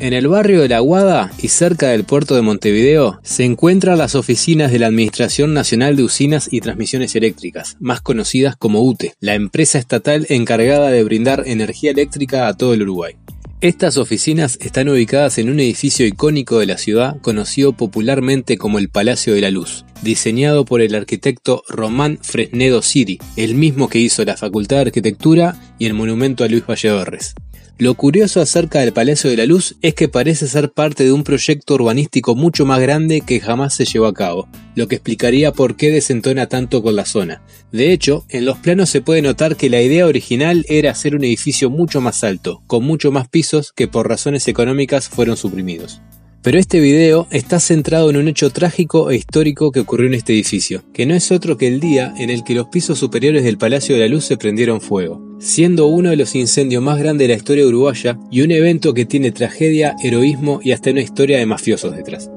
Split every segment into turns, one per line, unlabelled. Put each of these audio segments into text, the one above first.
En el barrio de La Guada y cerca del puerto de Montevideo se encuentran las oficinas de la Administración Nacional de Usinas y Transmisiones Eléctricas, más conocidas como UTE, la empresa estatal encargada de brindar energía eléctrica a todo el Uruguay. Estas oficinas están ubicadas en un edificio icónico de la ciudad conocido popularmente como el Palacio de la Luz, diseñado por el arquitecto Román Fresnedo Siri, el mismo que hizo la Facultad de Arquitectura y el monumento a Luis Valledorres. Lo curioso acerca del Palacio de la Luz es que parece ser parte de un proyecto urbanístico mucho más grande que jamás se llevó a cabo, lo que explicaría por qué desentona tanto con la zona. De hecho, en los planos se puede notar que la idea original era hacer un edificio mucho más alto, con mucho más pisos que por razones económicas fueron suprimidos. Pero este video está centrado en un hecho trágico e histórico que ocurrió en este edificio, que no es otro que el día en el que los pisos superiores del Palacio de la Luz se prendieron fuego, siendo uno de los incendios más grandes de la historia uruguaya y un evento que tiene tragedia, heroísmo y hasta una historia de mafiosos detrás.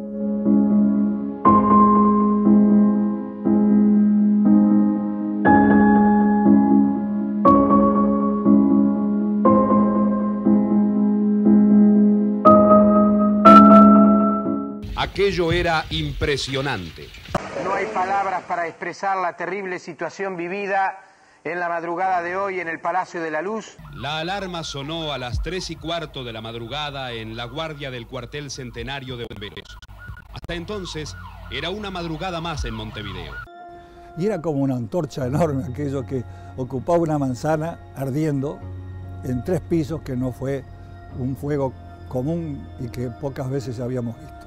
Aquello era impresionante.
No hay palabras para expresar la terrible situación vivida en la madrugada de hoy en el Palacio de la Luz.
La alarma sonó a las tres y cuarto de la madrugada en la guardia del cuartel centenario de bomberos. Hasta entonces era una madrugada más en Montevideo.
Y era como una antorcha enorme aquello que ocupaba una manzana ardiendo en tres pisos, que no fue un fuego común y que pocas veces habíamos visto.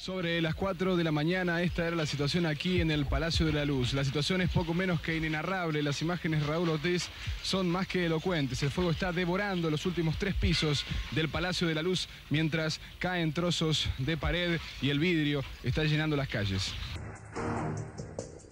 Sobre las 4 de la mañana, esta era la situación aquí en el Palacio de la Luz. La situación es poco menos que inenarrable. Las imágenes Raúl Ortiz son más que elocuentes. El fuego está devorando los últimos tres pisos del Palacio de la Luz mientras caen trozos de pared y el vidrio está llenando las calles.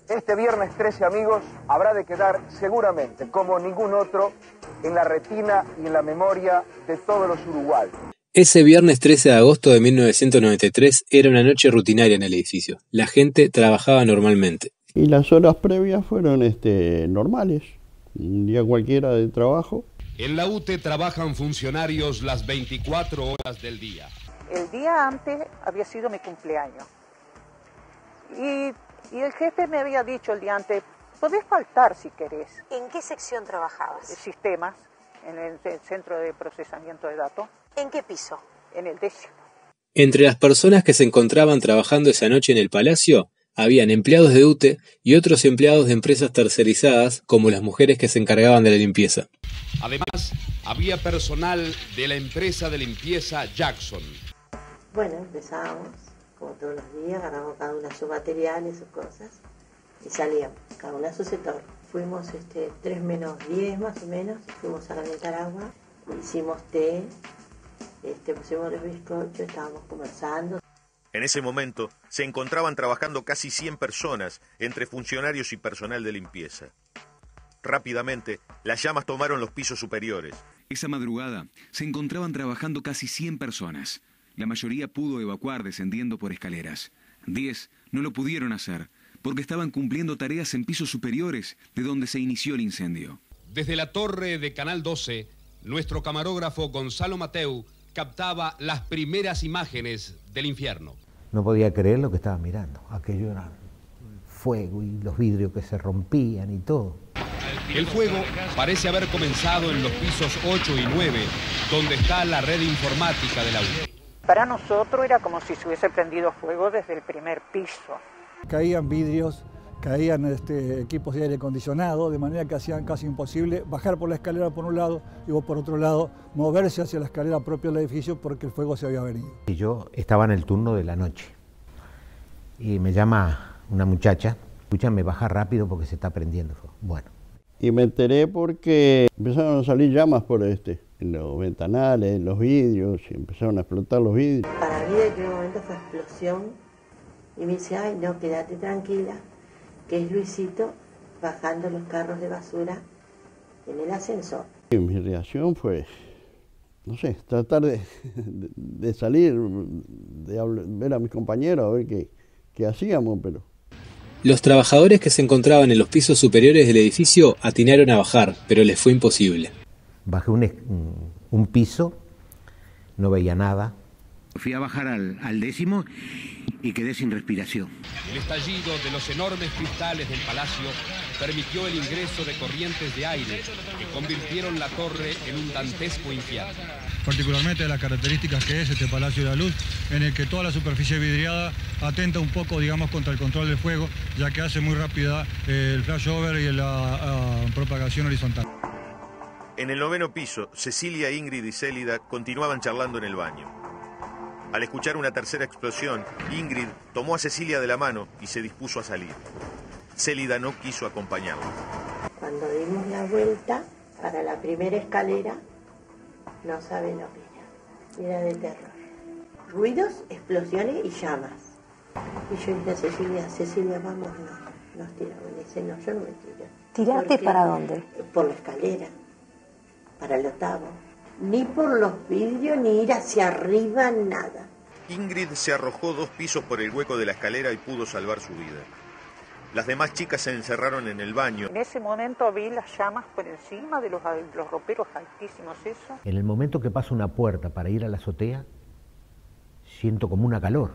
Este viernes 13, amigos, habrá de quedar seguramente, como ningún otro, en la retina y en la memoria de todos los uruguayos.
Ese viernes 13 de agosto de 1993 era una noche rutinaria en el edificio. La gente trabajaba normalmente.
Y las horas previas fueron este, normales. Un día cualquiera de trabajo.
En la UTE trabajan funcionarios las 24 horas del día.
El día antes había sido mi cumpleaños. Y, y el jefe me había dicho el día antes, podés faltar si querés.
¿En qué sección trabajabas?
Sistemas, en el centro de procesamiento de datos.
¿En qué piso?
En el décimo.
Entre las personas que se encontraban trabajando esa noche en el palacio, habían empleados de UTE y otros empleados de empresas tercerizadas, como las mujeres que se encargaban de la limpieza.
Además, había personal de la empresa de limpieza Jackson.
Bueno, empezamos, como todos los días, agarramos cada una su material y sus cosas, y salíamos, cada una a su sector. Fuimos este, 3 menos 10 más o menos, fuimos a calentar agua, hicimos té, este, pusimos los bizcochos, estábamos conversando.
En ese momento se encontraban trabajando casi 100 personas, entre funcionarios y personal de limpieza. Rápidamente, las llamas tomaron los pisos superiores.
Esa madrugada se encontraban trabajando casi 100 personas. La mayoría pudo evacuar descendiendo por escaleras. Diez no lo pudieron hacer porque estaban cumpliendo tareas en pisos superiores de donde se inició el incendio.
Desde la torre de Canal 12, nuestro camarógrafo Gonzalo Mateu captaba las primeras imágenes del infierno.
No podía creer lo que estaba mirando. Aquello era fuego y los vidrios que se rompían y todo.
El fuego parece haber comenzado en los pisos 8 y 9, donde está la red informática de la UE.
Para nosotros era como si se hubiese prendido fuego desde el primer piso.
Caían vidrios, caían este, equipos de aire acondicionado, de manera que hacían casi imposible bajar por la escalera por un lado y por otro lado moverse hacia la escalera propia del edificio porque el fuego se había venido.
Y yo estaba en el turno de la noche y me llama una muchacha, escúchame, baja rápido porque se está prendiendo fuego. Bueno.
Y me enteré porque empezaron a salir llamas por este, en los ventanales, en los vidrios, y empezaron a explotar los vidrios.
Para mí en aquel momento fue explosión y me dice, ay, no, quédate tranquila, que es Luisito bajando los carros de basura en el ascensor.
Y mi reacción fue, no sé, tratar de, de salir, de ver a mis compañeros, a ver qué, qué hacíamos, pero...
Los trabajadores que se encontraban en los pisos superiores del edificio atinaron a bajar, pero les fue imposible.
Bajé un, un piso no veía nada.
Fui a bajar al, al décimo y quedé sin respiración.
El estallido de los enormes cristales del palacio permitió el ingreso de corrientes de aire que convirtieron la torre en un dantesco infierno.
Particularmente las características que es este Palacio de la Luz, en el que toda la superficie vidriada atenta un poco, digamos, contra el control del fuego, ya que hace muy rápida eh, el flashover y la uh, propagación horizontal.
En el noveno piso, Cecilia, Ingrid y Célida continuaban charlando en el baño. Al escuchar una tercera explosión, Ingrid tomó a Cecilia de la mano y se dispuso a salir. Célida no quiso acompañarla.
Cuando dimos la vuelta para la primera escalera, no sabe lo que era. Era de terror. Ruidos, explosiones y llamas. Y yo dije a Cecilia, Cecilia, vamos, no, nos tiramos. Y dice, no, yo no me tiro.
¿Tirarte para dónde?
Por la escalera, para el octavo. Ni por los vidrios, ni ir hacia arriba, nada.
Ingrid se arrojó dos pisos por el hueco de la escalera y pudo salvar su vida. Las demás chicas se encerraron en el baño.
En ese momento vi las llamas por encima de los, los roperos altísimos, eso.
En el momento que paso una puerta para ir a la azotea, siento como una calor.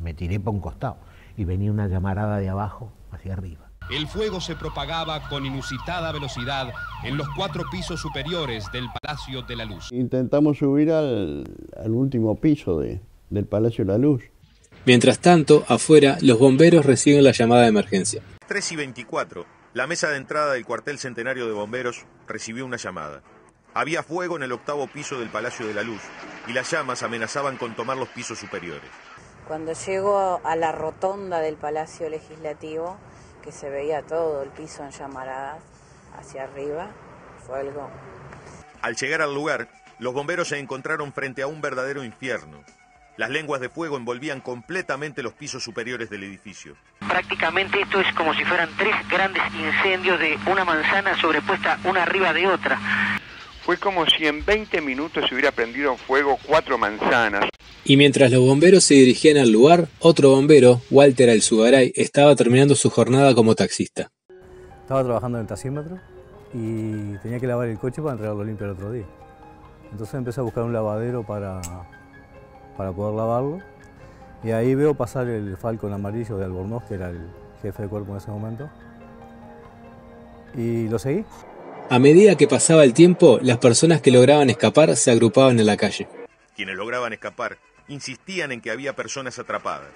Me tiré para un costado y venía una llamarada de abajo hacia arriba.
El fuego se propagaba con inusitada velocidad en los cuatro pisos superiores del Palacio de la Luz.
Intentamos subir al, al último piso de, del Palacio de la Luz.
Mientras tanto, afuera, los bomberos reciben la llamada de emergencia.
3 y 24, la mesa de entrada del cuartel centenario de bomberos recibió una llamada. Había fuego en el octavo piso del Palacio de la Luz y las llamas amenazaban con tomar los pisos superiores.
Cuando llego a la rotonda del Palacio Legislativo, que se veía todo el piso en llamaradas hacia arriba, fue algo...
Al llegar al lugar, los bomberos se encontraron frente a un verdadero infierno. Las lenguas de fuego envolvían completamente los pisos superiores del edificio.
Prácticamente esto es como si fueran tres grandes incendios de una manzana sobrepuesta una arriba de otra.
Fue como si en 20 minutos se hubiera prendido en fuego cuatro manzanas.
Y mientras los bomberos se dirigían al lugar, otro bombero, Walter Alzugaray, estaba terminando su jornada como taxista.
Estaba trabajando en el taxímetro y tenía que lavar el coche para entregarlo limpio el otro día. Entonces empecé a buscar un lavadero para, para poder lavarlo. Y ahí veo pasar el Falcon amarillo de Albornoz, que era el jefe de cuerpo en ese momento. Y lo seguí.
A medida que pasaba el tiempo, las personas que lograban escapar se agrupaban en la calle.
Quienes lograban escapar insistían en que había personas atrapadas.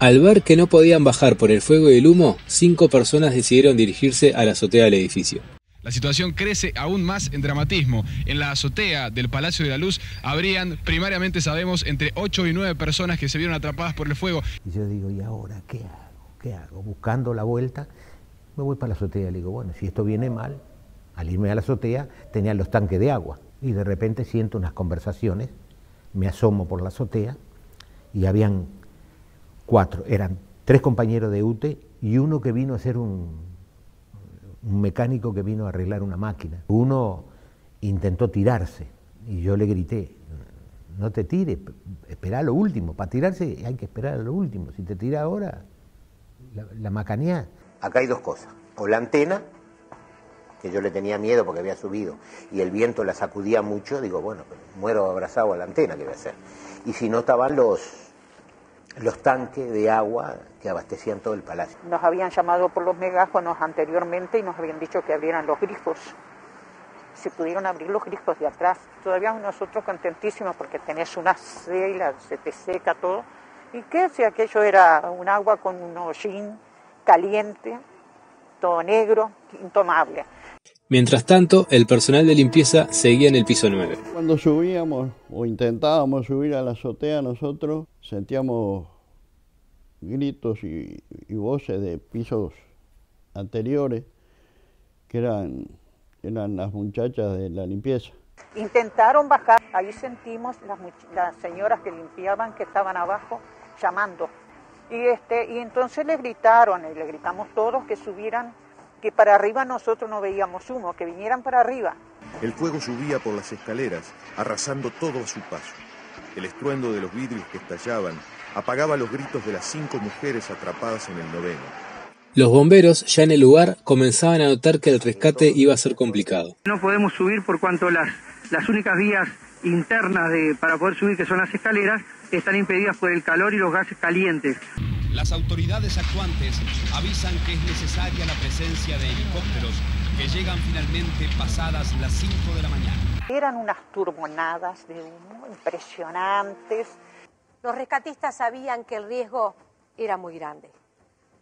Al ver que no podían bajar por el fuego y el humo, cinco personas decidieron dirigirse a la azotea del edificio.
La situación crece aún más en dramatismo. En la azotea del Palacio de la Luz habrían, primariamente sabemos, entre 8 y 9 personas que se vieron atrapadas por el fuego.
Y yo digo, ¿y ahora qué hago? ¿Qué hago? Buscando la vuelta, me voy para la azotea. Le digo, bueno, si esto viene mal, al irme a la azotea tenía los tanques de agua. Y de repente siento unas conversaciones, me asomo por la azotea y habían cuatro, eran tres compañeros de UTE y uno que vino a hacer un, mecánico que vino a arreglar una máquina. Uno intentó tirarse y yo le grité, no te tires, espera lo último. Para tirarse hay que esperar a lo último. Si te tira ahora, la, la.
Acá hay dos cosas. O la antena, que yo le tenía miedo porque había subido, y el viento la sacudía mucho, digo, bueno, muero abrazado a la antena, ¿qué voy a hacer? Y si no estaban los, los tanques de agua que abastecían todo el palacio.
Nos habían llamado por los megáfonos anteriormente y nos habían dicho que abrieran los grifos. Se pudieron abrir los grifos de atrás. Todavía nosotros contentísimos porque tenés una cela, se te seca todo. ¿Y qué? Si aquello era un agua con un hollín caliente, todo negro, intomable.
Mientras tanto, el personal de limpieza seguía en el piso 9.
Cuando subíamos o intentábamos subir a la azotea, nosotros sentíamos gritos y, y voces de pisos anteriores que eran, eran las muchachas de la limpieza.
Intentaron bajar, ahí sentimos las, las señoras que limpiaban que estaban abajo llamando. Y, este, y entonces les gritaron, y le gritamos todos que subieran, que para arriba nosotros no veíamos humo, que vinieran para arriba.
El fuego subía por las escaleras, arrasando todo a su paso. El estruendo de los vidrios que estallaban apagaba los gritos de las cinco mujeres atrapadas en el noveno.
Los bomberos, ya en el lugar, comenzaban a notar que el rescate iba a ser complicado.
No podemos subir por cuanto las, las únicas vías internas de, para poder subir, que son las escaleras, están impedidas por el calor y los gases calientes.
Las autoridades actuantes avisan que es necesaria la presencia de helicópteros que llegan finalmente pasadas las 5 de la mañana.
Eran unas turbonadas de humo impresionantes.
Los rescatistas sabían que el riesgo era muy grande.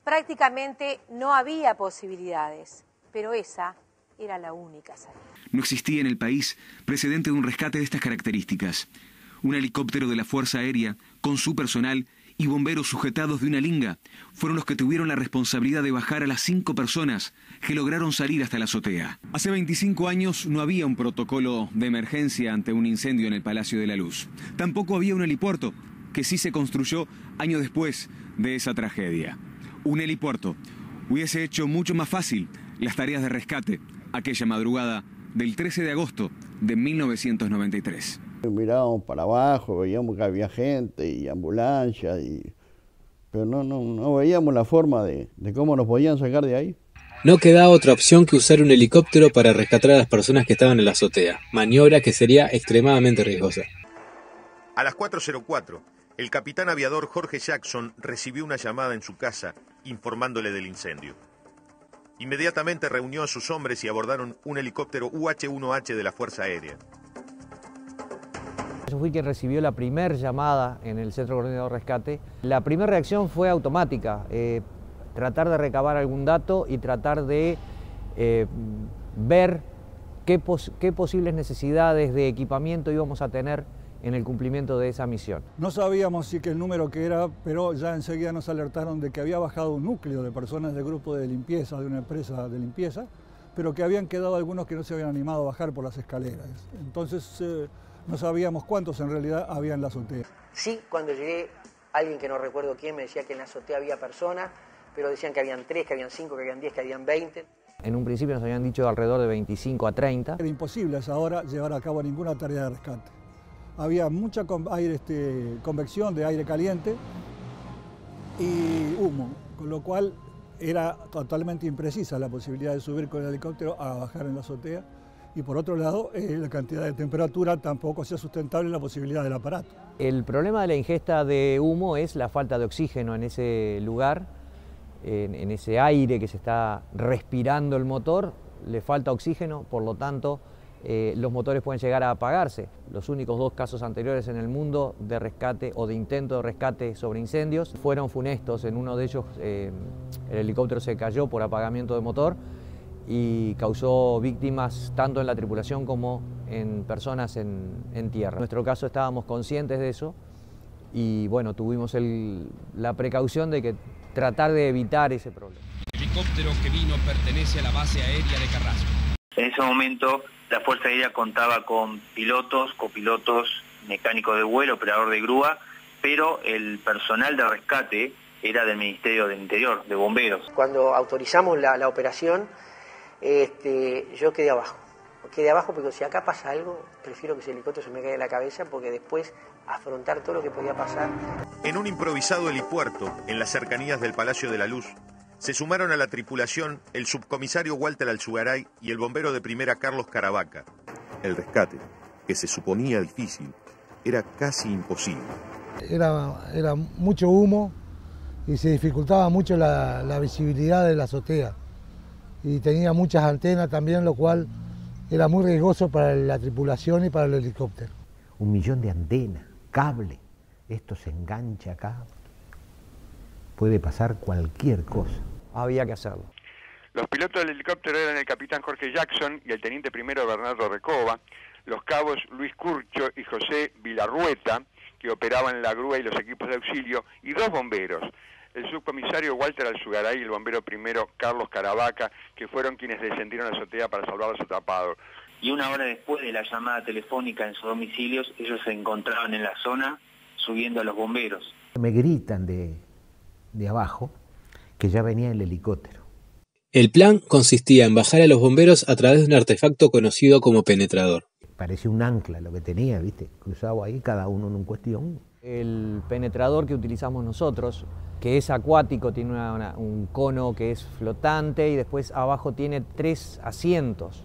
Prácticamente no había posibilidades, pero esa era la única salida.
No existía en el país precedente de un rescate de estas características. Un helicóptero de la Fuerza Aérea, con su personal y bomberos sujetados de una linga, fueron los que tuvieron la responsabilidad de bajar a las cinco personas que lograron salir hasta la azotea. Hace 25 años no había un protocolo de emergencia ante un incendio en el Palacio de la Luz. Tampoco había un helipuerto, que sí se construyó años después de esa tragedia. Un helipuerto hubiese hecho mucho más fácil las tareas de rescate aquella madrugada del 13 de agosto de 1993.
Mirábamos para abajo, veíamos que había gente y ambulancias, y... pero no, no, no veíamos la forma de, de cómo nos podían sacar de ahí.
No quedaba otra opción que usar un helicóptero para rescatar a las personas que estaban en la azotea, maniobra que sería extremadamente riesgosa.
A las 4.04, el capitán aviador Jorge Jackson recibió una llamada en su casa informándole del incendio. Inmediatamente reunió a sus hombres y abordaron un helicóptero UH-1H de la Fuerza Aérea.
Yo fui quien recibió la primera llamada en el Centro Coordinador de Rescate. La primera reacción fue automática, eh, tratar de recabar algún dato y tratar de eh, ver qué, pos qué posibles necesidades de equipamiento íbamos a tener en el cumplimiento de esa misión.
No sabíamos si que el número que era, pero ya enseguida nos alertaron de que había bajado un núcleo de personas del grupo de limpieza, de una empresa de limpieza, pero que habían quedado algunos que no se habían animado a bajar por las escaleras. Entonces eh, no sabíamos cuántos en realidad había en la azotea.
Sí, cuando llegué, alguien que no recuerdo quién me decía que en la azotea había personas, pero decían que habían tres, que habían cinco, que habían diez, que habían veinte.
En un principio nos habían dicho alrededor de 25 a 30.
Era imposible a esa hora llevar a cabo ninguna tarea de rescate había mucha aire, este, convección de aire caliente y humo, con lo cual era totalmente imprecisa la posibilidad de subir con el helicóptero a bajar en la azotea y por otro lado eh, la cantidad de temperatura tampoco sea sustentable la posibilidad del aparato.
El problema de la ingesta de humo es la falta de oxígeno en ese lugar, en, en ese aire que se está respirando el motor, le falta oxígeno, por lo tanto eh, los motores pueden llegar a apagarse. Los únicos dos casos anteriores en el mundo de rescate o de intento de rescate sobre incendios fueron funestos. En uno de ellos eh, el helicóptero se cayó por apagamiento de motor y causó víctimas tanto en la tripulación como en personas en, tierra. En nuestro caso estábamos conscientes de eso y bueno, tuvimos la precaución de que tratar de evitar ese problema.
El helicóptero que vino pertenece a la base aérea de Carrasco.
En ese momento la Fuerza Aérea contaba con pilotos, copilotos, mecánicos de vuelo, operador de grúa, pero el personal de rescate era del Ministerio del Interior, de bomberos. Cuando autorizamos la, operación, este, yo quedé abajo. Quedé abajo porque si acá pasa algo, prefiero que ese helicóptero se me caiga en la cabeza porque después afrontar todo lo que podía pasar.
En un improvisado helipuerto, en las cercanías del Palacio de la Luz, se sumaron a la tripulación el subcomisario Walter Alzugaray y el bombero de primera Carlos Caravaca. El rescate, que se suponía difícil, era casi imposible.
Era, era mucho humo y se dificultaba mucho la, la visibilidad de la azotea. Y tenía muchas antenas también, lo cual era muy riesgoso para la tripulación y para el helicóptero.
Un millón de antenas, cable, esto se engancha acá, puede pasar cualquier cosa
había que hacerlo.
Los pilotos del helicóptero eran el capitán Jorge Jackson y el teniente primero Bernardo Recoba, los cabos Luis Curcho y José Vilarrueta, que operaban la grúa y los equipos de auxilio, y dos bomberos, el subcomisario Walter Alzugaray y el bombero primero Carlos Caravaca, que fueron quienes descendieron a la azotea para salvar a los atrapados.
Y una hora después de la llamada telefónica en sus domicilios, ellos se encontraban en la zona subiendo a los bomberos.
Me gritan de, de abajo que ya venía el helicóptero.
El plan consistía en bajar a los bomberos a través de un artefacto conocido como penetrador.
Parecía un ancla lo que tenía, ¿viste? Cruzado ahí, cada uno en un cuestión.
El penetrador que utilizamos nosotros, que es acuático, tiene un cono que es flotante y después abajo tiene tres asientos.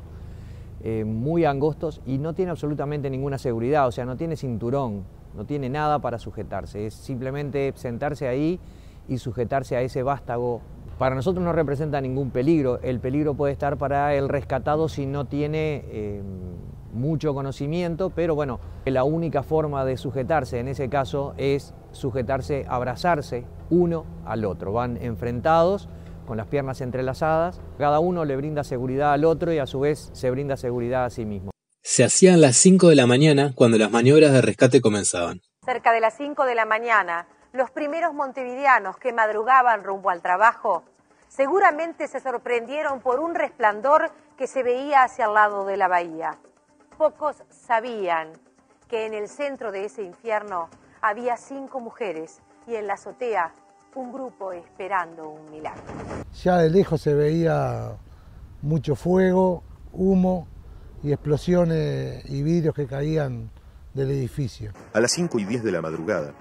eh, muy angostos y no tiene absolutamente ninguna seguridad, o sea, no tiene cinturón, no tiene nada para sujetarse, es simplemente sentarse ahí y sujetarse a ese vástago. Para nosotros no representa ningún peligro, el peligro puede estar para el rescatado si no tiene eh, mucho conocimiento, pero bueno, la única forma de sujetarse en ese caso es sujetarse, abrazarse uno al otro, van enfrentados con las piernas entrelazadas, cada uno le brinda seguridad al otro y a su vez se brinda seguridad a sí mismo.
Se hacían las 5 de la mañana cuando las maniobras de rescate comenzaban.
Cerca de las 5 de la mañana, los primeros montevideanos que madrugaban rumbo al trabajo seguramente se sorprendieron por un resplandor que se veía hacia el lado de la bahía. Pocos sabían que en el centro de ese infierno había cinco mujeres y en la azotea un grupo esperando un milagro.
Ya de lejos se veía mucho fuego, humo y explosiones y vidrios que caían del edificio.
A las 5 y 10 de la madrugada,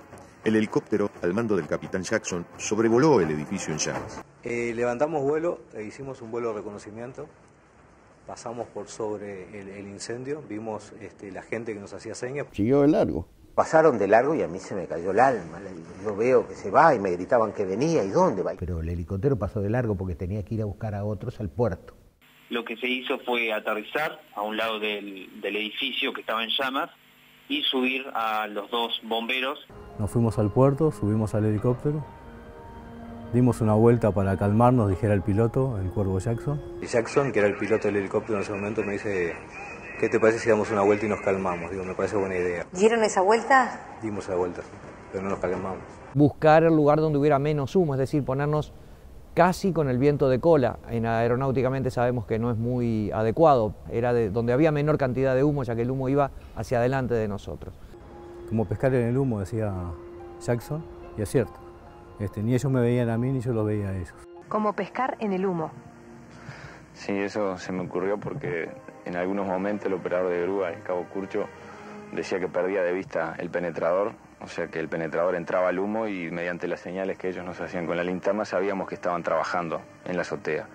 el helicóptero, al mando del capitán Jackson, sobrevoló el edificio en llamas.
Eh, levantamos vuelo, e hicimos un vuelo de reconocimiento, pasamos por sobre el, el incendio, vimos este, la gente que nos hacía señas.
Siguió de largo.
Pasaron de largo y a mí se me cayó el alma. Yo veo que se va y me gritaban que venía y dónde va.
Pero el helicóptero pasó de largo porque tenía que ir a buscar a otros al puerto.
Lo que se hizo fue aterrizar a un lado del, del edificio que estaba en llamas y subir a los dos bomberos.
Nos fuimos al puerto, subimos al helicóptero, dimos una vuelta para calmarnos, dijera el piloto, el cuervo Jackson.
Y Jackson, que era el piloto del helicóptero en ese momento, me dice, ¿qué te parece si damos una vuelta y nos calmamos? Digo, me parece buena idea.
¿Dieron esa vuelta?
Dimos esa vuelta, sí, pero no nos calmamos.
Buscar el lugar donde hubiera menos humo, es decir, ponernos casi con el viento de cola. En aeronáuticamente sabemos que no es muy adecuado, era de donde había menor cantidad de humo, ya que el humo iba hacia adelante de nosotros.
Como pescar en el humo, decía Jackson, y es cierto. Este, ni ellos me veían a mí, ni yo los veía a ellos.
Como pescar en el humo.
Sí, eso se me ocurrió porque en algunos momentos el operador de grúa, el cabo Curcho, decía que perdía de vista el penetrador, o sea que el penetrador entraba al humo y mediante las señales que ellos nos hacían con la linterna sabíamos que estaban trabajando en la azotea.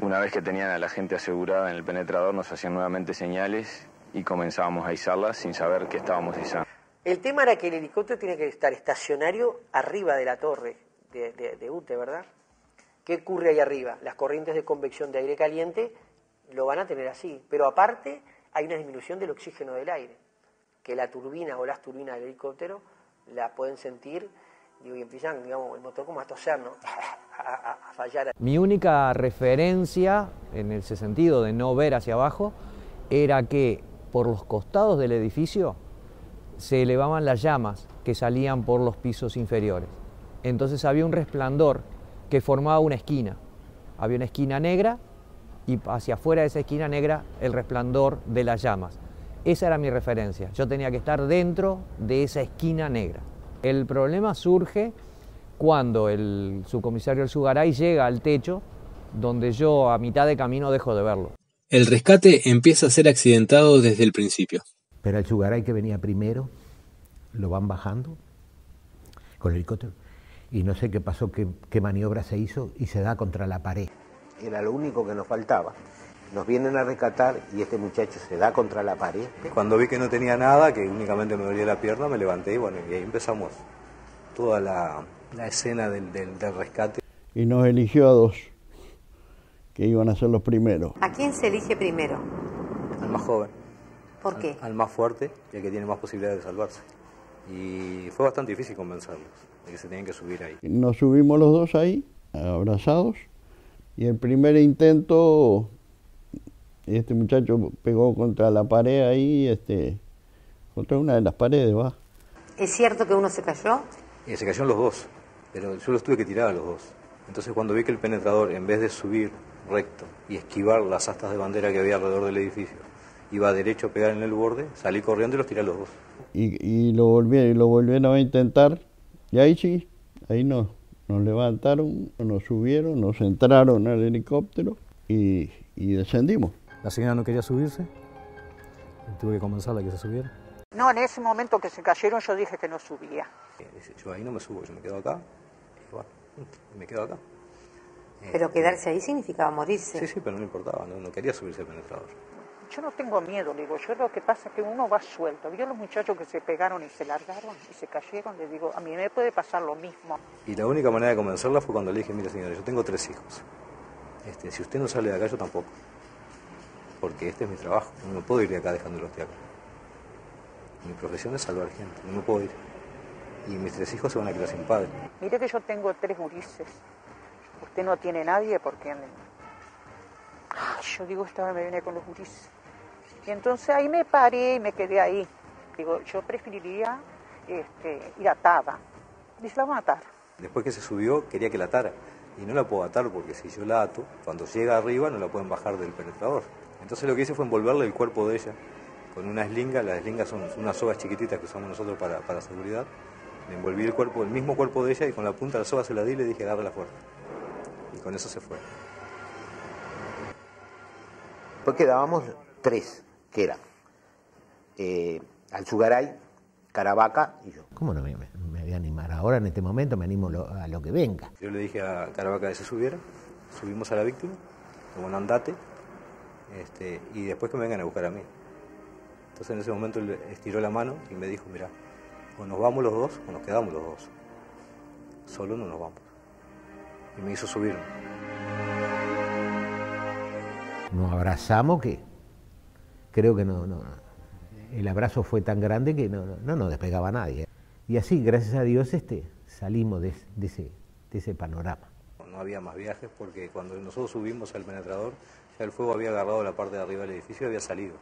Una vez que tenían a la gente asegurada en el penetrador nos hacían nuevamente señales y comenzábamos a izarlas sin saber que estábamos izando.
El tema era que el helicóptero tiene que estar estacionario arriba de la torre de, UTE, ¿verdad? ¿Qué ocurre ahí arriba? Las corrientes de convección de aire caliente lo van a tener así, pero aparte hay una disminución del oxígeno del aire, que la turbina o las turbinas del helicóptero la pueden sentir digo, y empiezan, digamos, el motor como a toser, ¿no? a fallar.
Mi única referencia, en ese sentido de no ver hacia abajo, era que por los costados del edificio se elevaban las llamas que salían por los pisos inferiores. Entonces había un resplandor que formaba una esquina. Había una esquina negra y hacia afuera de esa esquina negra el resplandor de las llamas. Esa era mi referencia. Yo tenía que estar dentro de esa esquina negra. El problema surge cuando el subcomisario El Sugaray llega al techo, donde yo a mitad de camino dejo de verlo.
El rescate empieza a ser accidentado desde el principio.
Pero el Sugaray que venía primero, lo van bajando con el helicóptero. Y no sé qué pasó, qué, qué maniobra se hizo y se da contra la pared.
Era lo único que nos faltaba. Nos vienen a rescatar y este muchacho se da contra la pared.
Cuando vi que no tenía nada, que únicamente me dolía la pierna, me levanté y bueno, y ahí empezamos toda la, la escena del, del, del rescate.
Y nos eligió a dos, que iban a ser los primeros.
¿A quién se elige primero?
Al más joven.
¿Por qué?
Al, al más fuerte y al que tiene más posibilidades de salvarse. Y fue bastante difícil convencerlos de que se tenían que subir ahí.
Nos subimos los dos ahí, abrazados, y el primer intento, este muchacho pegó contra la pared ahí, este, contra una de las paredes, va.
¿Es cierto que uno se cayó?
Y se cayeron los dos, pero yo los tuve que tirar a los dos. Entonces cuando vi que el penetrador, en vez de subir recto y esquivar las astas de bandera que había alrededor del edificio, iba derecho a pegar en el borde, salí corriendo y los tiré a los dos.
Y, y lo, volvieron, lo volvieron a intentar, y ahí sí, ahí nos, nos levantaron, nos subieron, nos entraron al helicóptero y, y descendimos.
La señora no quería subirse, tuve que convencerla que se subiera.
No, en ese momento que se cayeron yo dije que no subía.
Yo ahí no me subo, yo me quedo acá, y bueno, me quedo acá.
Pero quedarse ahí significaba morirse.
Sí, sí, pero no importaba, no, no quería subirse al penetrador.
Yo no tengo miedo, le digo, yo lo que pasa es que uno va suelto. Vio los muchachos que se pegaron y se largaron y se cayeron, le digo, a mí me puede pasar lo mismo.
Y la única manera de convencerla fue cuando le dije, mire señora, yo tengo tres hijos. Este, si usted no sale de acá, yo tampoco. Porque este es mi trabajo. No me puedo ir de acá dejándolo usted acá. Mi profesión es salvar gente, no me puedo ir. Y mis tres hijos se van a quedar sin padre.
Mire que yo tengo tres gurises. Usted no tiene nadie porque... Ay, yo digo, esta vez me viene con los gurises. Y entonces ahí me paré y me quedé ahí. Digo, yo preferiría este, ir atada. Dice, la van a atar.
Después que se subió, quería que la atara. Y no la puedo atar porque si yo la ato, cuando llega arriba no la pueden bajar del penetrador. Entonces lo que hice fue envolverle el cuerpo de ella con una eslinga. Las eslingas son unas sogas chiquititas que usamos nosotros para, para seguridad. Le envolví el cuerpo, el mismo cuerpo de ella y con la punta de la soga se la di y le dije agarre la fuerte. Y con eso se fue.
Pues quedábamos tres, que eran eh, Alzugaray, Caravaca y yo.
¿Cómo no me, me- me voy a animar? Ahora en este momento me animo lo- a lo que venga.
Yo le dije a Caravaca que se subiera, subimos a la víctima, como andate, este, y después que me vengan a buscar a mí. Entonces en ese momento él estiró la mano y me dijo, mira, o nos vamos los dos o nos quedamos los dos. Solo no nos vamos. Y me hizo subirme.
Nos abrazamos que creo que no, no el abrazo fue tan grande que no, no, no nos despegaba nadie. Y así, gracias a Dios, este, salimos de, de ese, de ese panorama.
No había más viajes porque cuando nosotros subimos al penetrador, ya el fuego había agarrado la parte de arriba del edificio y había salido.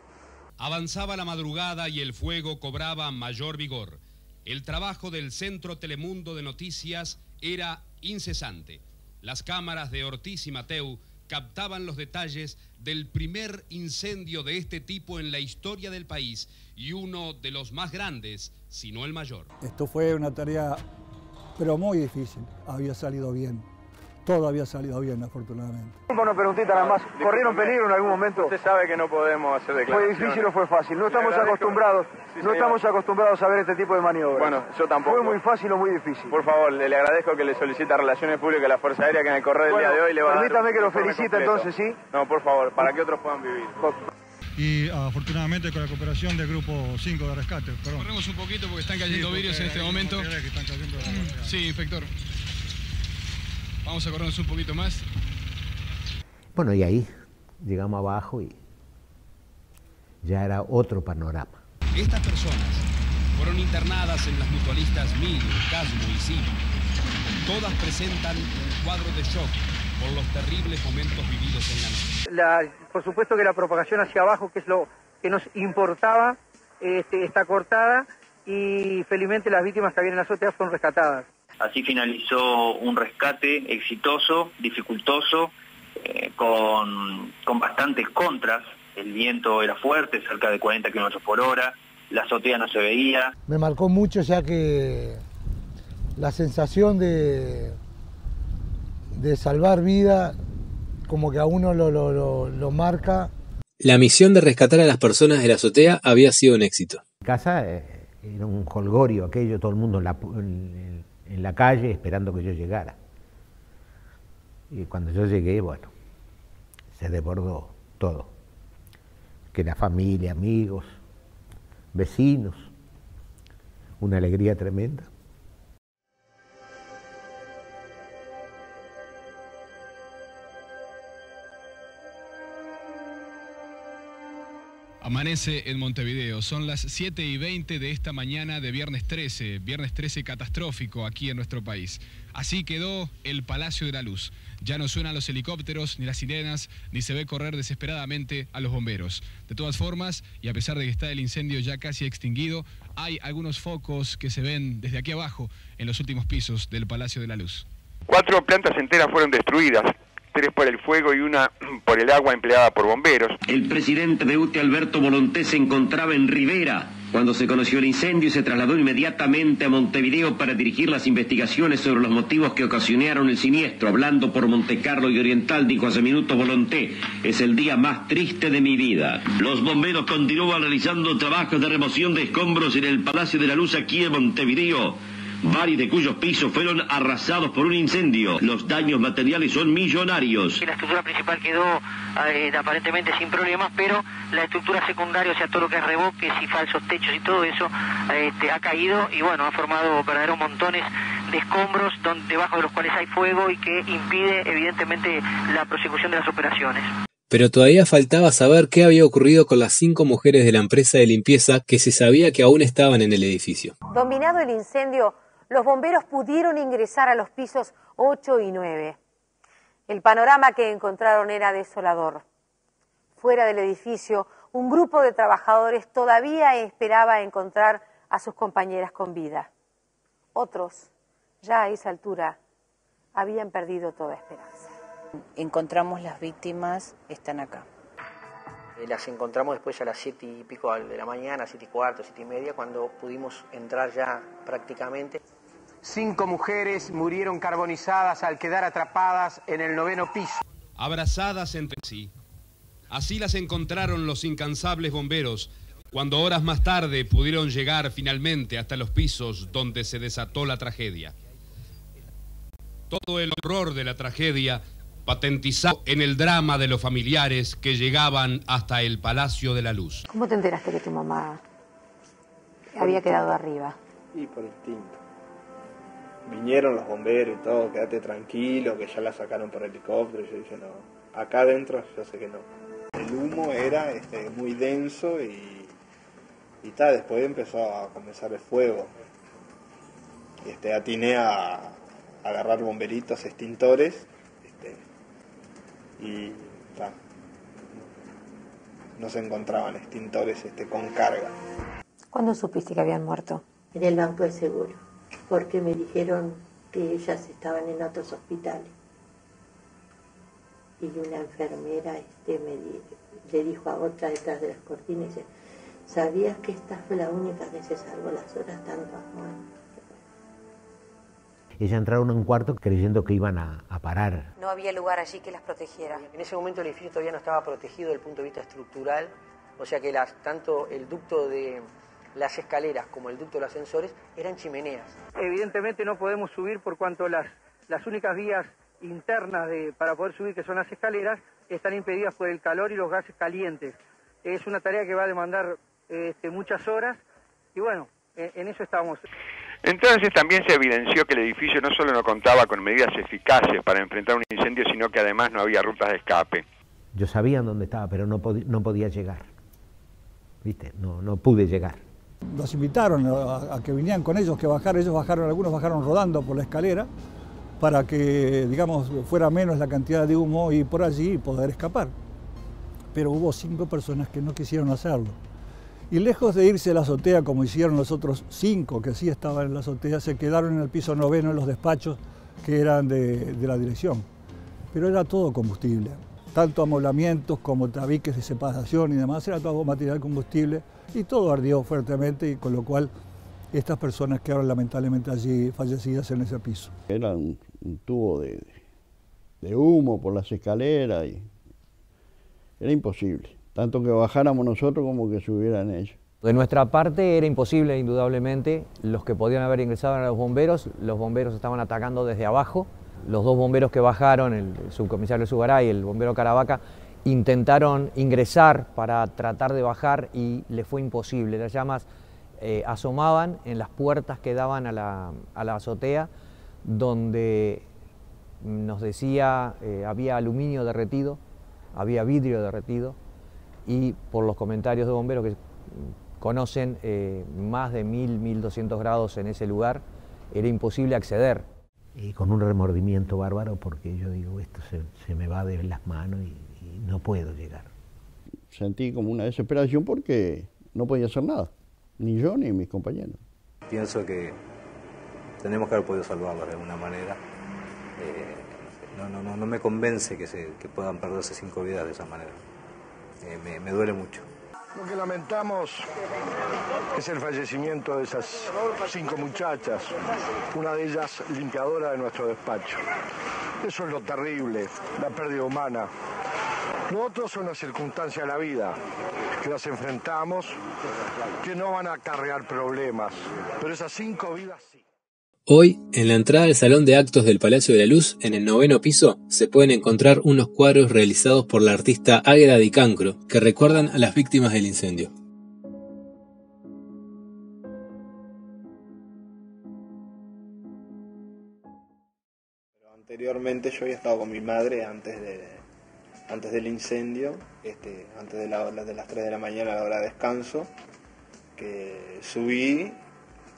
Avanzaba la madrugada y el fuego cobraba mayor vigor. El trabajo del Centro Telemundo de Noticias era incesante. Las cámaras de Ortiz y Mateu captaban los detalles del primer incendio de este tipo en la historia del país y uno de los más grandes, si no el mayor.
Esto fue una tarea, pero muy difícil. Había salido bien. Todo había salido bien, afortunadamente.
Una preguntita nada más. ¿Corrieron peligro en algún momento?
Usted sabe que no podemos hacer
¿Fue
declaraciones.
difícil o fue fácil? No estamos acostumbrados,
Sí,
no estamos acostumbrados a ver este tipo de maniobras.
Bueno, yo tampoco.
¿Fue muy fácil o muy difícil?
Por favor, le, le agradezco que le solicite a Relaciones Públicas a la Fuerza Aérea que en el correo del
Bueno,
día de hoy le va a dar
permítame que lo felicite entonces, ¿sí?
No, por favor, para que otros puedan vivir.
Y afortunadamente con la cooperación del Grupo 5 de Rescate. Perdón.
Corremos un poquito porque están cayendo
Sí,
vidrios en este momento.
materiales que están cayendo de la-
Sí, inspector. Vamos a corrernos un poquito más.
Bueno, y ahí llegamos abajo y ya era otro panorama.
Estas personas fueron internadas en las mutualistas Mil, Casmo y Sil. Todas presentan un cuadro de shock por los terribles momentos vividos en la noche.
La- por supuesto que la propagación hacia abajo, que es lo que nos importaba, este, está cortada y felizmente las víctimas que habían en la azotea fueron rescatadas.
Así finalizó un rescate exitoso, dificultoso, eh, con, con bastantes contras. El viento era fuerte, cerca de 40 kilómetros por hora, la azotea no se veía.
Me marcó mucho ya que la sensación de, de salvar vida como que a uno lo, lo, lo, lo marca.
La misión de rescatar a las personas de la azotea había sido un éxito.
Mi casa eh, era un holgorio aquello, todo el mundo en la, en- en la calle esperando que yo llegara. Y cuando yo llegué, bueno, se desbordó todo. Que la familia, amigos, vecinos, una alegría tremenda.
Amanece en Montevideo. Son las 7 y 20 de esta mañana de viernes 13. Viernes 13 catastrófico aquí en nuestro país. Así quedó el Palacio de la Luz. Ya no suenan los helicópteros ni las sirenas, ni se ve correr desesperadamente a los bomberos. De todas formas, y a pesar de que está el incendio ya casi extinguido, hay algunos focos que se ven desde aquí abajo en los últimos pisos del Palacio de la Luz.
Cuatro plantas enteras fueron destruidas, tres por el fuego y una por el agua empleada por bomberos.
El presidente de UTE, Alberto Volonté, se encontraba en Rivera cuando se conoció el incendio y se trasladó inmediatamente a Montevideo para dirigir las investigaciones sobre los motivos que ocasionaron el siniestro. Hablando por Montecarlo y Oriental, dijo hace minutos Volonté, es el día más triste de mi vida. Los bomberos continúan realizando trabajos de remoción de escombros en el Palacio de la Luz aquí en Montevideo. Varios de cuyos pisos fueron arrasados por un incendio. Los daños materiales son millonarios.
La estructura principal quedó eh, aparentemente sin problemas, pero la estructura secundaria, o sea, todo lo que es reboques y falsos techos y todo eso, este, ha caído y bueno, ha formado verdaderos montones de escombros donde, debajo de los cuales hay fuego y que impide evidentemente la prosecución de las operaciones.
Pero todavía faltaba saber qué había ocurrido con las cinco mujeres de la empresa de limpieza que se sabía que aún estaban en el edificio.
Dominado el incendio, los bomberos pudieron ingresar a los pisos 8 y 9. El panorama que encontraron era desolador. Fuera del edificio, un grupo de trabajadores todavía esperaba encontrar a sus compañeras con vida. Otros, ya a esa altura, habían perdido toda esperanza.
Encontramos las víctimas, están acá.
Eh, Las encontramos después a las siete y pico de la mañana, siete y cuarto, siete y media, cuando pudimos entrar ya prácticamente.
Cinco mujeres murieron carbonizadas al quedar atrapadas en el noveno piso.
abrazadas entre sí. Así las encontraron los incansables bomberos, cuando horas más tarde pudieron llegar finalmente hasta los pisos donde se desató la tragedia. Todo el horror de la tragedia patentizado en el drama de los familiares que llegaban hasta el Palacio de la Luz.
¿Cómo te enteraste que tu mamá había quedado arriba?
Y por instinto. Vinieron los bomberos y todo, quédate tranquilo, que ya la sacaron por helicóptero. Y yo dije, no, acá adentro yo sé que no. El humo era este, muy denso y, y tal, después empezó a comenzar el fuego. Este, atiné a, a agarrar bomberitos, extintores, este, y ta, no se encontraban extintores este, con carga.
¿Cuándo supiste que habían muerto?
en el banco de seguro, porque me dijeron que ellas estaban en otros hospitales. Y una enfermera este, me di- le dijo a otra detrás de las cortinas, dice, ¿sabías que esta fue la única que se salvó las horas tanto amor?
Ellas entraron a un cuarto creyendo que iban a, a parar.
No había lugar allí que las protegiera.
En ese momento el edificio todavía no estaba protegido desde el punto de vista estructural, o sea que las, tanto el ducto de las escaleras como el ducto de los ascensores eran chimeneas.
Evidentemente no podemos subir por cuanto las, las únicas vías internas de, para poder subir, que son las escaleras, están impedidas por el calor y los gases calientes. Es una tarea que va a demandar este, muchas horas y bueno, en, en eso estamos.
Entonces también se evidenció que el edificio no solo no contaba con medidas eficaces para enfrentar un incendio, sino que además no había rutas de escape.
Yo sabía dónde estaba, pero no, no podía llegar. ¿Viste? No, no pude llegar.
Los invitaron a, que vinieran con ellos, que bajaran, ellos bajaron, algunos bajaron rodando por la escalera para que, digamos, fuera menos la cantidad de humo y por allí poder escapar. Pero hubo cinco personas que no quisieron hacerlo. Y lejos de irse a la azotea como hicieron los otros cinco que sí estaban en la azotea, se quedaron en el piso noveno en los despachos que eran de, de la dirección. Pero era todo combustible, tanto amoblamientos como tabiques de separación y demás, era todo material combustible y todo ardió fuertemente y con lo cual estas personas quedaron lamentablemente allí fallecidas en ese piso.
Era un, un tubo de, de humo por las escaleras y era imposible. Tanto que bajáramos nosotros como que subieran ellos.
De nuestra parte era imposible, indudablemente. Los que podían haber ingresado eran los bomberos. Los bomberos estaban atacando desde abajo. Los dos bomberos que bajaron, el subcomisario Sugaray y el bombero Caravaca, intentaron ingresar para tratar de bajar y les fue imposible. Las llamas eh, asomaban en las puertas que daban a la, a la azotea, donde nos decía eh, había aluminio derretido, había vidrio derretido y por los comentarios de bomberos que conocen eh, más de 1000, 1200 grados en ese lugar, era imposible acceder.
Y con un remordimiento bárbaro porque yo digo, esto se, se me va de las manos y, y no puedo llegar.
Sentí como una desesperación porque no podía hacer nada, ni yo ni mis compañeros.
Pienso que tenemos que haber podido salvarlos de alguna manera. Eh, no, no, no, no me convence que, se, que puedan perderse cinco vidas de esa manera. Eh, me, me duele mucho.
Lo que lamentamos es el fallecimiento de esas cinco muchachas, una de ellas limpiadora de nuestro despacho. Eso es lo terrible, la pérdida humana. Lo otro son las circunstancias de la vida, que las enfrentamos, que no van a cargar problemas, pero esas cinco vidas sí.
Hoy, en la entrada del Salón de Actos del Palacio de la Luz, en el noveno piso, se pueden encontrar unos cuadros realizados por la artista Águeda Di Cancro, que recuerdan a las víctimas del incendio.
Anteriormente yo había estado con mi madre antes de antes del incendio, este, antes de, la, de las 3 de la mañana a la hora de descanso, que subí,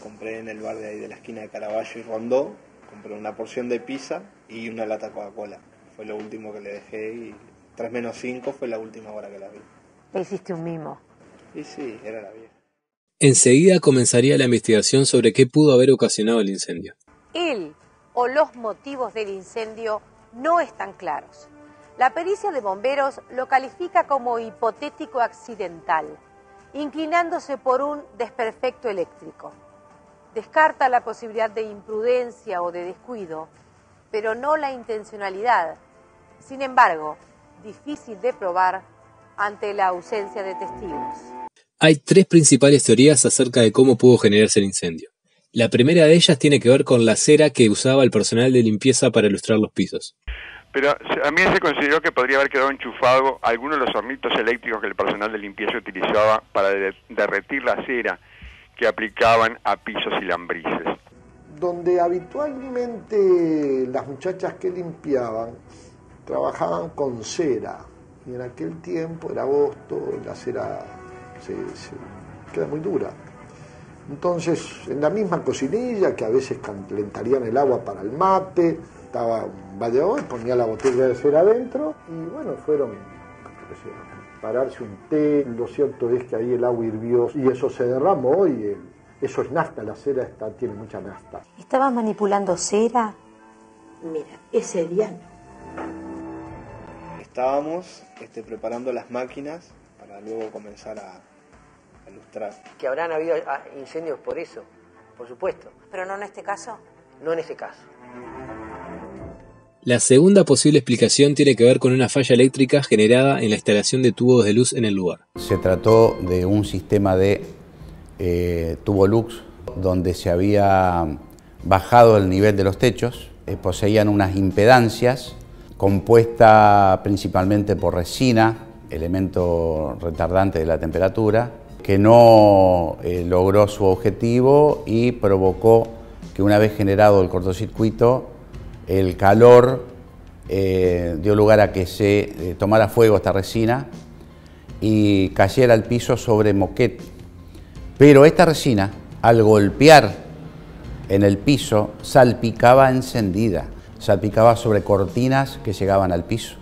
compré en el bar de ahí de la esquina de Caraballo y Rondó, compré una porción de pizza y una lata Coca-Cola. Fue lo último que le dejé y 3 menos 5 fue la última hora que la vi.
Le hiciste un mimo.
Y sí, era la vieja.
Enseguida comenzaría la investigación sobre qué pudo haber ocasionado el incendio.
Él o los motivos del incendio no están claros. La pericia de bomberos lo califica como hipotético accidental, inclinándose por un desperfecto eléctrico. Descarta la posibilidad de imprudencia o de descuido, pero no la intencionalidad. Sin embargo, difícil de probar ante la ausencia de testigos.
Hay tres principales teorías acerca de cómo pudo generarse el incendio. La primera de ellas tiene que ver con la cera que usaba el personal de limpieza para ilustrar los pisos.
Pero también se consideró que podría haber quedado enchufado alguno de los hornitos eléctricos que el personal de limpieza utilizaba para derretir la cera que aplicaban a pisos y lambrices.
Donde habitualmente las muchachas que limpiaban trabajaban con cera, y en aquel tiempo era agosto, la cera se queda muy dura. Entonces, en la misma cocinilla, que a veces calentarían el agua para el mate, estaba un baldeador, ponía la botella de cera adentro y bueno, fueron a pararse un té. Lo cierto es que ahí el agua hirvió y eso se derramó y eso es nafta, la cera está, tiene mucha nafta.
¿Estabas manipulando cera?
Mira, ese día no.
Estábamos este, preparando las máquinas para luego comenzar a,
que habrán habido ah, incendios por eso, por supuesto.
Pero no en este caso.
No en este caso.
La segunda posible explicación tiene que ver con una falla eléctrica generada en la instalación de tubos de luz en el lugar.
Se trató de un sistema de eh, tubo lux donde se había bajado el nivel de los techos, eh, poseían unas impedancias compuesta principalmente por resina, elemento retardante de la temperatura, que no eh, logró su objetivo y provocó que una vez generado el cortocircuito, el calor eh, dio lugar a que se eh, tomara fuego esta resina y cayera al piso sobre moquete. Pero esta resina, al golpear en el piso, salpicaba encendida, salpicaba sobre cortinas que llegaban al piso.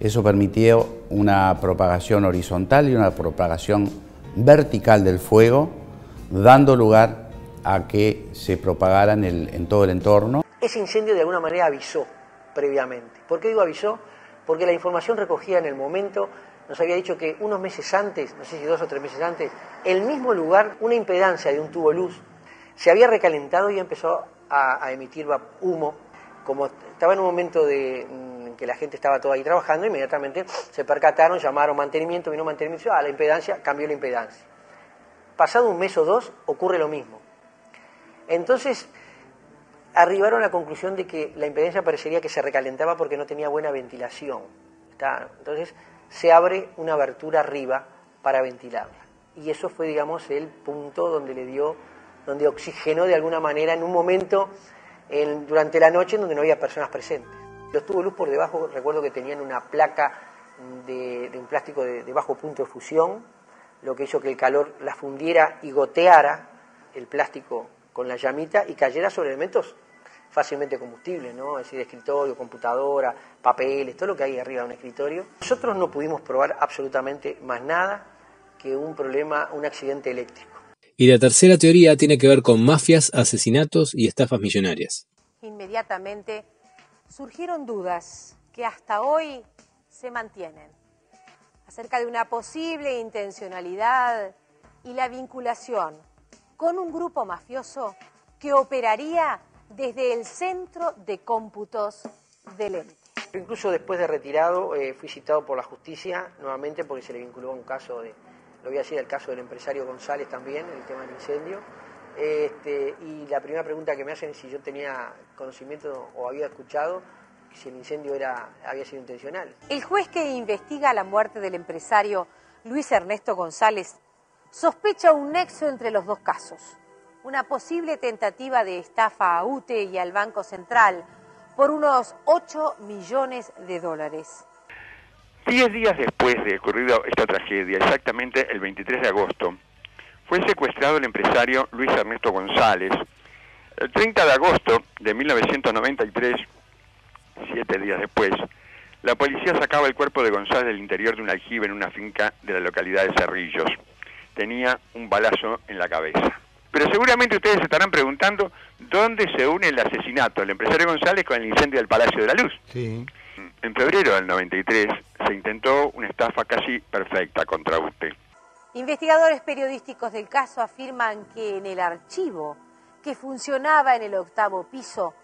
Eso permitió una propagación horizontal y una propagación vertical del fuego, dando lugar a que se propagara en, en todo el entorno.
Ese incendio de alguna manera avisó previamente. ¿Por qué digo avisó? Porque la información recogida en el momento nos había dicho que unos meses antes, no sé si dos o tres meses antes, el mismo lugar, una impedancia de un tubo luz, se había recalentado y empezó a, emitir humo. Como estaba en un momento de, mm, que la gente estaba toda ahí trabajando, inmediatamente se percataron, llamaron mantenimiento, vino mantenimiento, ah, la impedancia, cambió la impedancia. Pasado un mes o dos, ocurre lo mismo. Entonces, arribaron a la conclusión de que la impedancia parecería que se recalentaba porque no tenía buena ventilación. Entonces, se abre una abertura arriba para ventilarla. Y eso fue, digamos, el punto donde le dio, donde oxigenó de alguna manera en un momento durante la noche en donde no había personas presentes. Los tubos luz por debajo, recuerdo que tenían una placa de, un plástico de, bajo punto de fusión, lo que hizo que el calor la fundiera y goteara el plástico con la llamita y cayera sobre elementos fácilmente combustibles, ¿no? Es decir, escritorio, computadora, papeles, todo lo que hay arriba de un escritorio. Nosotros no pudimos probar absolutamente más nada que un problema, un accidente eléctrico.
Y la tercera teoría tiene que ver con mafias, asesinatos y estafas millonarias.
Inmediatamente surgieron dudas que hasta hoy se mantienen acerca de una posible intencionalidad y la vinculación con un grupo mafioso que operaría desde el centro de cómputos del ente.
Incluso después de retirado eh, fui citado por la justicia nuevamente porque se le vinculó a un caso de, lo voy a decir, el caso del empresario González también, el tema del incendio, Este, y la primera pregunta que me hacen es si yo tenía conocimiento o había escuchado si el incendio era, había sido intencional.
El juez que investiga la muerte del empresario Luis Ernesto González sospecha un nexo entre los dos casos, una posible tentativa de estafa a UTE y al Banco Central por unos 8 millones de dólares.
Diez días después de ocurrido esta tragedia, exactamente el 23 de agosto, fue secuestrado el empresario Luis Ernesto González. El 30 de agosto de 1993, siete días después, la policía sacaba el cuerpo de González del interior de un aljibe en una finca de la localidad de Cerrillos. Tenía un balazo en la cabeza. Pero seguramente ustedes se estarán preguntando dónde se une el asesinato del empresario González con el incendio del Palacio de la Luz.
Sí.
En febrero del 93 se intentó una estafa casi perfecta contra usted.
Investigadores periodísticos del caso afirman que en el archivo que funcionaba en el octavo piso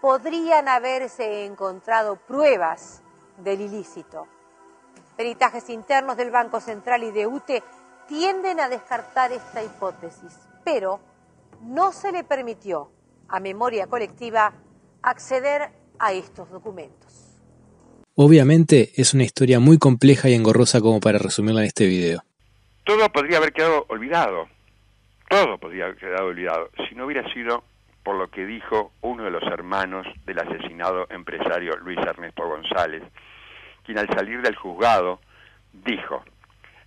podrían haberse encontrado pruebas del ilícito. Peritajes internos del Banco Central y de UTE tienden a descartar esta hipótesis, pero no se le permitió a memoria colectiva acceder a estos documentos.
Obviamente es una historia muy compleja y engorrosa como para resumirla en este video.
Todo podría haber quedado olvidado, todo podría haber quedado olvidado, si no hubiera sido por lo que dijo uno de los hermanos del asesinado empresario Luis Ernesto González, quien al salir del juzgado dijo,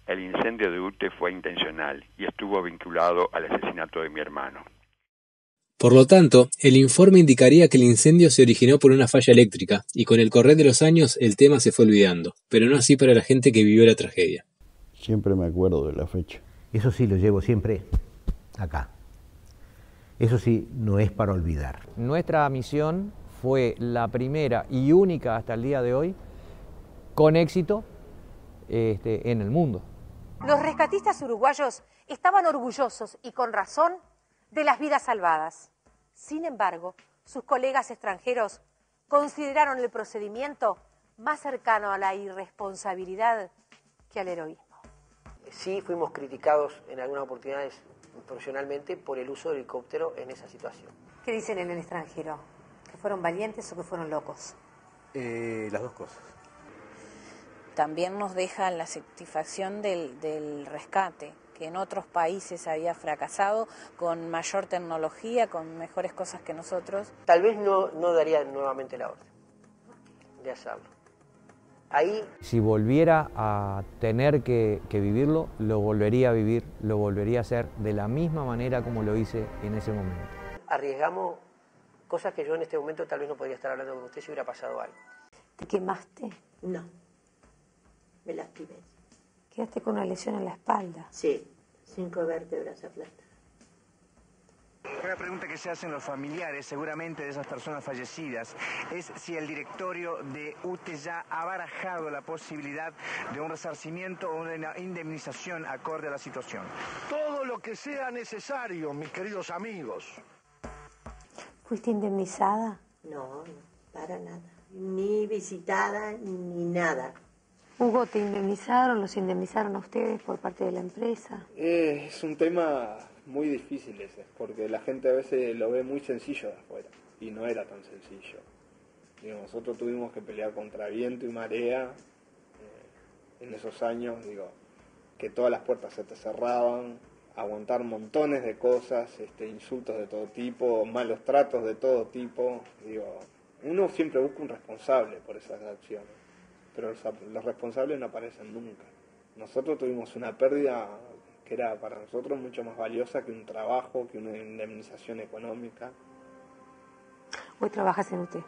el incendio de UTE fue intencional y estuvo vinculado al asesinato de mi hermano.
Por lo tanto, el informe indicaría que el incendio se originó por una falla eléctrica, y con el correr de los años el tema se fue olvidando, pero no así para la gente que vivió la tragedia.
Siempre me acuerdo de la fecha.
Eso sí lo llevo siempre acá. Eso sí, no es para olvidar.
Nuestra misión fue la primera y única hasta el día de hoy con éxito este, en el mundo.
Los rescatistas uruguayos estaban orgullosos y con razón de las vidas salvadas. Sin embargo, sus colegas extranjeros consideraron el procedimiento más cercano a la irresponsabilidad que al heroísmo.
Sí fuimos criticados en algunas oportunidades profesionalmente por el uso del helicóptero en esa situación.
¿Qué dicen en el extranjero? ¿Que fueron valientes o que fueron locos?
Eh, las dos cosas.
También nos deja la satisfacción del, del rescate, que en otros países había fracasado con mayor tecnología, con mejores cosas que nosotros.
Tal vez no, no daría nuevamente la orden de hacerlo. Ahí
Si volviera a tener que, que vivirlo, lo volvería a vivir, lo volvería a hacer de la misma manera como lo hice en ese momento.
arriesgamos cosas que yo en este momento tal vez no podría estar hablando con usted si hubiera pasado algo.
¿Te quemaste?
No, me lastimé.
Quedaste con una lesión en la espalda.
Sí, cinco vértebras aplastadas.
Una pregunta que se hacen los familiares, seguramente de esas personas fallecidas, es si el directorio de UTE ya ha barajado la posibilidad de un resarcimiento o una indemnización acorde a la situación.
Todo lo que sea necesario, mis queridos amigos.
¿Fuiste indemnizada?
No, no, para nada. Ni visitada ni nada.
Hugo, ¿te indemnizaron? ¿Los indemnizaron a ustedes por parte de la empresa?
Eh, es un tema muy difícil ese, porque la gente a veces lo ve muy sencillo de afuera, y no era tan sencillo. Digo, nosotros tuvimos que pelear contra viento y marea eh, en esos años, digo, que todas las puertas se te cerraban, aguantar montones de cosas, este, insultos de todo tipo, malos tratos de todo tipo. Digo, uno siempre busca un responsable por esas acciones, pero los, los responsables no aparecen nunca. Nosotros tuvimos una pérdida que era para nosotros mucho más valiosa que un trabajo, que una indemnización económica.
Hoy trabajas en UTE.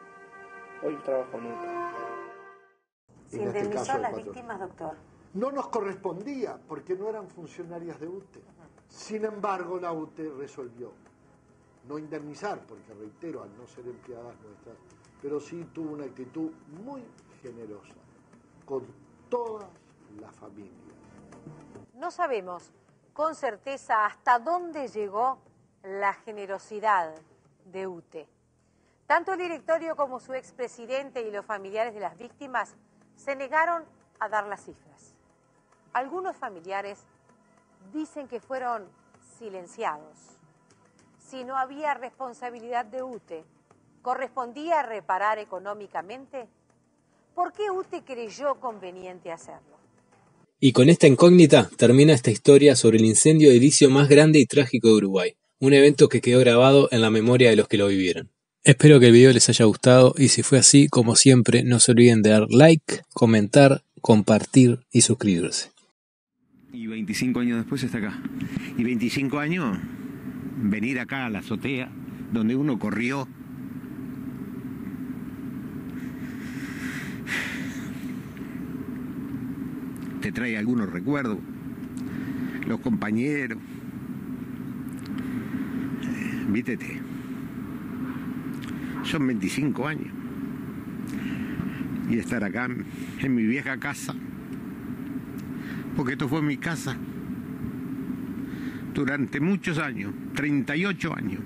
Hoy trabajo en UTE.
¿Se
este
indemnizó a las
patrón.
víctimas, doctor?
No nos correspondía porque no eran funcionarias de UTE. Sin embargo, la UTE resolvió no indemnizar, porque reitero, al no ser empleadas nuestras, pero sí tuvo una actitud muy generosa con todas las familias.
No sabemos con certeza hasta dónde llegó la generosidad de UTE. Tanto el directorio como su expresidente y los familiares de las víctimas se negaron a dar las cifras. Algunos familiares dicen que fueron silenciados. si no había responsabilidad de UTE, ¿correspondía reparar económicamente? ¿Por qué UTE creyó conveniente hacerlo?
Y con esta incógnita termina esta historia sobre el incendio edilicio más grande y trágico de Uruguay, un evento que quedó grabado en la memoria de los que lo vivieron. Espero que el video les haya gustado y si fue así, como siempre, no se olviden de dar like, comentar, compartir y suscribirse.
Y 25 años después está acá.
Y 25 años, venir acá a la azotea, donde uno corrió. Te trae algunos recuerdos, los compañeros. Vítete. Son 25 años. Y estar acá en mi vieja casa porque esto fue mi casa durante muchos años, 38 años.